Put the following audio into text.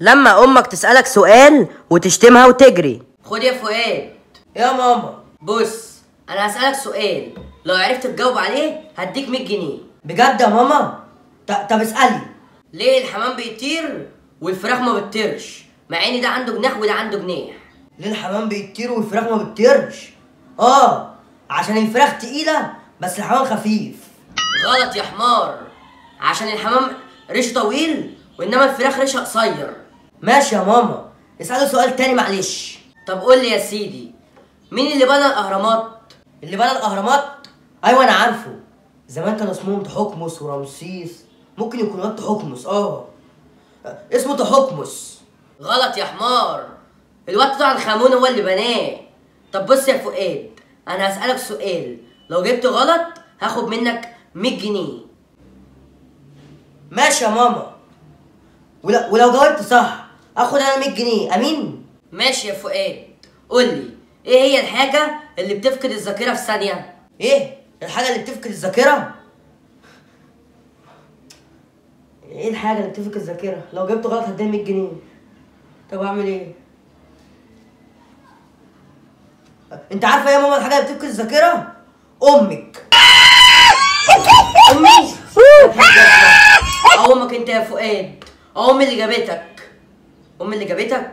لما أمك تسألك سؤال وتشتمها وتجري. خد يا فؤاد. يا ماما. بص أنا هسألك سؤال. لو عرفت تجاوب عليه هديك 100 جنيه. بجد يا ماما؟ طب اسألي. ليه الحمام بيطير والفراخ ما بتطيرش؟ مع إن ده عنده جناح وده عنده جناح. ليه الحمام بيطير والفراخ ما بتطيرش؟ آه عشان الفراخ تقيلة بس الحمام خفيف. غلط يا حمار. عشان الحمام ريشه طويل وإنما الفراخ ريشها قصير. ماشي يا ماما. اسأله سؤال تاني معلش. طب قول لي يا سيدي مين اللي بنى الأهرامات؟ اللي بنى الأهرامات؟ أيوه أنا عارفه. زمان كان اسمهم تحكمس ورمسيس. ممكن يكون واد تحكمس آه. اسمه تحكمس. غلط يا حمار. الواد طبعا خامون هو اللي بناه. طب بص يا فؤاد أنا هسألك سؤال. لو جبت غلط هاخد منك 100 جنيه. ماشي يا ماما. ولو, ولو جاوبت صح. اخد أنا 100 جنيه امين؟ ماشي يا فؤاد. قول لي إيه هي الحاجة اللي بتفقد الذاكرة في ثانية؟ إيه؟ الحاجة اللي بتفقد الذاكرة؟ إيه الحاجة اللي بتفقد الذاكرة؟ لو جبت غلط هديني 100 جنيه. طب اعمل إيه؟ انت عارفة يا ماما الحاجة اللي بتفقد الذاكرة؟ أمك. أمي. أمك أنت يا فؤاد. أمي اللي جابتك. امي اللي جابتك؟